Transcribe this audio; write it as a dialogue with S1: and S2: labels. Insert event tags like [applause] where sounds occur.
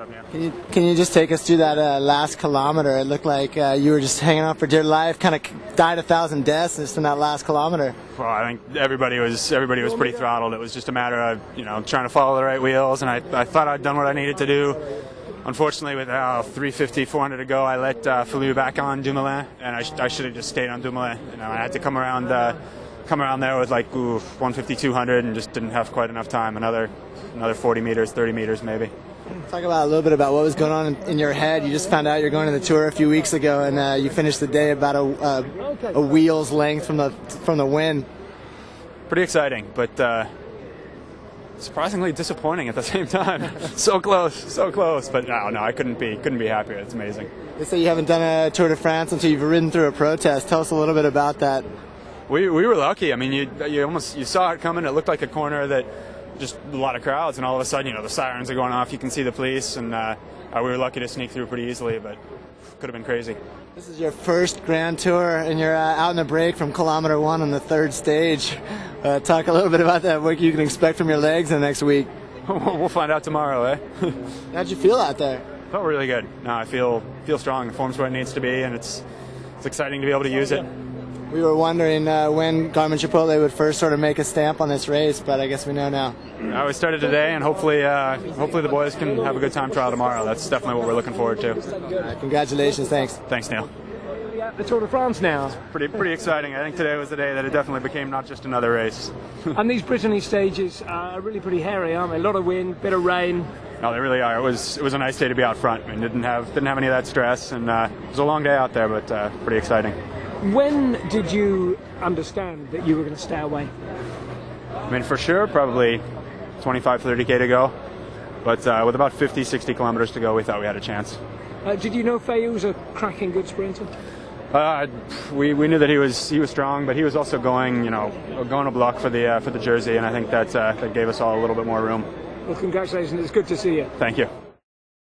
S1: Up?
S2: Can you can you just take us through that uh, last kilometer? It looked like uh, you were just hanging on for dear life. Kind of died a thousand deaths just in that last kilometer.
S1: Well, I think everybody was everybody was pretty throttled. It was just a matter of you know trying to follow the right wheels, and I, I thought I'd done what I needed to do. Unfortunately, with uh, 350, 400 to go, I let uh, back on Dumoulin, and I, sh- I should have just stayed on Dumoulin. You know, I had to come around uh, come around there with like ooh, 150, 200, and just didn't have quite enough time. Another another 40 meters, 30 meters maybe.
S2: Talk about a little bit about what was going on in, your head. You just found out you're going to the tour a few weeks ago, and uh, you finished the day about a, uh, a wheel's length from the from the win.
S1: Pretty exciting, but uh, surprisingly disappointing at the [laughs] same time. so close, so close, but no, no, I couldn't be couldn't be happier. It's amazing.
S2: They say you haven't done a Tour de France until you've ridden through a protest. Tell us a little bit about that.
S1: We, we were lucky. I mean, you you almost you saw it coming. It looked like a corner that just a lot of crowds, and all of a sudden, you know, the sirens are going off. You can see the police, and uh, uh, we were lucky to sneak through pretty easily, but could have been crazy.
S2: This is your first Grand Tour, and you're uh, out in the break from kilometer one on the third stage. Uh, talk a little bit about that. What you can expect from your legs in the next week. [laughs]
S1: we'll find out tomorrow, eh? [laughs]
S2: How'd you feel out there?
S1: Felt really good. No, I feel feel strong. The form's where it needs to be, and it's it's exciting to be able to use it.
S2: We were wondering uh, when Garmin Chipotle would first sort of make a stamp on this race, but I guess we know now.
S1: Uh, we started today, and hopefully, uh, hopefully the boys can have a good time trial tomorrow. That's definitely what we're looking forward to.
S2: Uh, congratulations, thanks.
S1: Thanks, Neil.
S3: The Tour de France now.
S1: Pretty pretty exciting. I think today was the day that it definitely became not just another race. [laughs]
S3: and these Brittany stages are really pretty hairy, aren't they? A lot of wind, bit of rain.
S1: No, they really are. It was it was a nice day to be out front. I mean, didn't have didn't have any of that stress, and uh, it was a long day out there, but uh, pretty exciting.
S3: When did you understand that you were going to stay away?
S1: I mean, for sure, probably 25, 30k to go. But uh, with about 50, 60 kilometers to go, we thought we had a chance.
S3: Uh, did you know Feillu was a cracking good sprinter?
S1: Uh, we, we knew that he was he was strong, but he was also going you know going a block for the uh, for the jersey, and I think that uh, that gave us all a little bit more room.
S3: Well, congratulations! It's good to see you.
S1: Thank you.